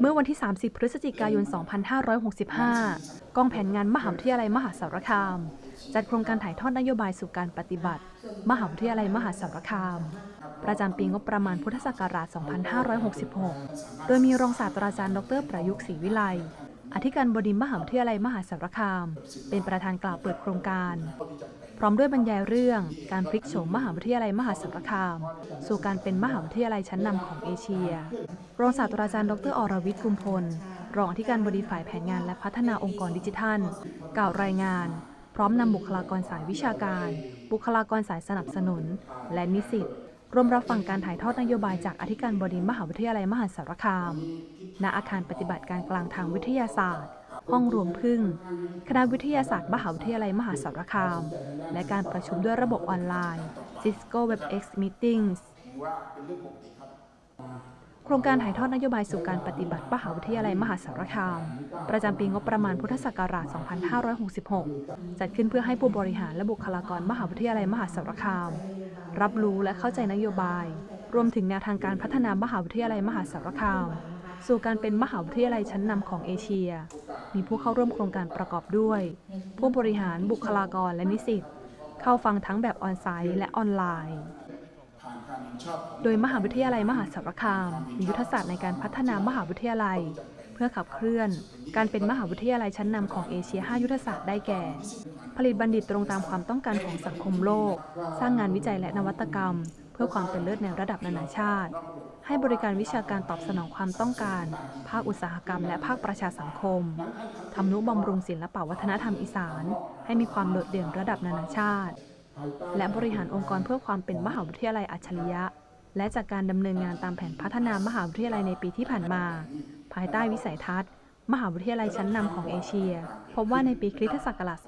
เมื่อวันที่ 30 พฤศจิกายน 2565 กองแผนงานมหาวิทยาลัยมหาสารคาม จัดโครงการถ่ายทอดนโยบายสู่การปฏิบัติ มหาวิทยาลัยมหาสารคาม ประจำปีงบประมาณพุทธศักราช 2566 โดยมีรองศาสตราจารย์ ดร ประยุกต์ศรีวิไล อธิการบดีมหาวิทยาลัยมหาสารคาม เป็นประธานกล่าวเปิดโครงการ พร้อมด้วยบรรยายเรื่องการพลิกโฉมมหาวิทยาลัยมหาสารคาม สู่การเป็นมหาวิทยาลัยชั้นนำของเอเชีย รองศาสตราจารย์ดรอรวิทย์กุมพล รองอธิการบดีฝ่ายแผนงานและพัฒนาองค์กรดิจิทัล กล่าวรายงาน พร้อมนำบุคลากรสายวิชาการ บุคลากรสายสนับสนุน และนิสิต ร่วมรับฟังการถ่ายทอดนโยบายจากอธิการบดีมหาวิทยาลัยมหาสารคาม ณ อาคารปฏิบัติการกลางทางวิทยาศาสตร์ ห้องรวมพึ่ง คณะวิทยาศาสตร์ มหาวิทยาลัยมหาสารคาม และการประชุมด้วยระบบออนไลน์ Cisco WebEx Meetings ครงการถ่ายทอดนโยบายสู่การปฏิบัติมหาวิทยาลัยมหาสารคาม ประจำปีงบประมาณพุทธศักราช 2566 จัดขึ้นเพื่อให้ผู้บริหารและบุคลากรมหาวิทยาลัยมหาสารคาม รับรู้และเข้าใจนโยบาย รวมถึงแนวทางการพัฒนามหาวิทยาลัยมหาสารคาม สู่การเป็นมหาวิทยาลัยชั้นนำของเอเชีย มีผู้เข้าร่วมโครงการประกอบด้วย ผู้บริหารบุคลากรและนิสิต เข้าฟังทั้งแบบออนไซต์และออนไลน์ โดยมหาวิทยาลัยมหาสารคาม มียุทธศาสตร์ในการพัฒนามหาวิทยาลัย เพื่อขับเคลื่อน การเป็นมหาวิทยาลัยชั้นนำของเอเชีย 5 ยุทธศาสตร์ได้แก่ ผลิตบัณฑิตตรงตามความต้องการของสังคมโลก สร้างงานวิจัยและนวัตกรรม เพื่อความเป็นเลิศในระดับนานาชาติ ให้บริการวิชาการตอบสนองความต้องการ ภาคอุตสาหกรรม และภาคประชาสังคมทำนุบำรุงศิลปวัฒนธรรมอีสาน ให้มีความโดดเด่นระดับนานาชาติ และบริหารองค์กรเพื่อความเป็นมหาวิทยาลัยอัจฉริยะ และจากการดำเนินงานตามแผนพัฒนามหาวิทยาลัยในปีที่ผ่านมา ภายใต้วิสัยทัศน์ มหาวิทยาลัยชั้นนำของเอเชีย พบว่าในปีคริสตศักราช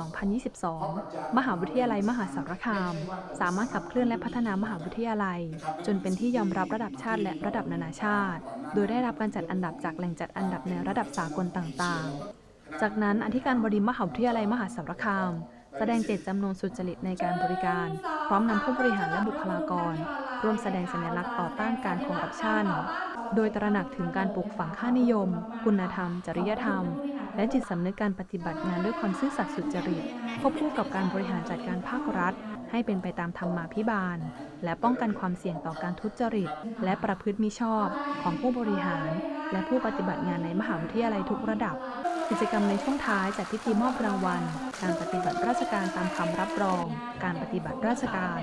2022 มหาวิทยาลัยมหาสารคาม สามารถขับเคลื่อนและพัฒนามหาวิทยาลัย จนเป็นที่ยอมรับระดับชาติและระดับนานาชาติ โดยได้รับการจัดอันดับจากแหล่งจัดอันดับในระดับสากลต่างๆ จากนั้นอธิการบดีมหาวิทยาลัยมหาสารคาม แสดงเจตจำนงสุจริตในการบริการ พร้อมนำผู้บริหารและบุคลากร ร่วมแสดงสัญลักษณ์ต่อต้านการคอร์รัปชัน โดยตระหนักถึงการปลูกฝังค่านิยม คุณธรรม จริยธรรม และจิตสำนึกการปฏิบัติงานด้วยความซื่อสัตย์สุจริต ควบคู่กับการบริหารจัดการภาครัฐ ให้เป็นไปตามธรรมาภิบาล และป้องกันความเสี่ยงต่อการทุจริต และประพฤติมิชอบของผู้บริหาร และผู้ปฏิบัติงานในมหาวิทยาลัยทุกระดับ กิจกรรมในช่วงท้ายจัดพิธีมอบรางวัล การปฏิบัติราชการตามคำรับรอง การปฏิบัติราชการ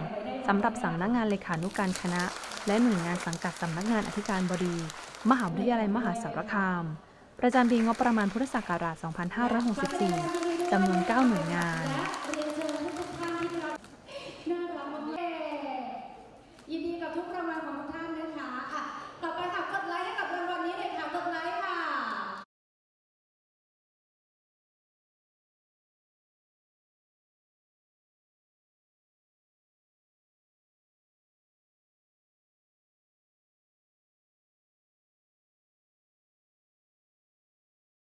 สำหรับสำนักงานเลขานุการคณะ และหน่วยงานสังกัดสำนักงานอธิการบดี มหาวิทยาลัยมหาสารคาม ประจำปีงบประมาณพุทธศักราช 2564 จำนวน 9 หน่วยงานยินดีกับทุกรางวัลของทุกท่าน